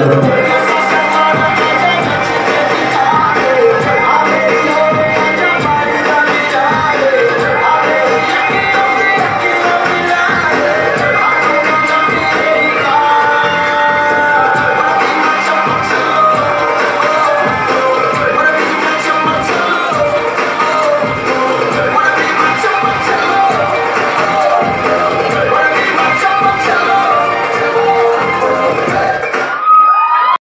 Lord.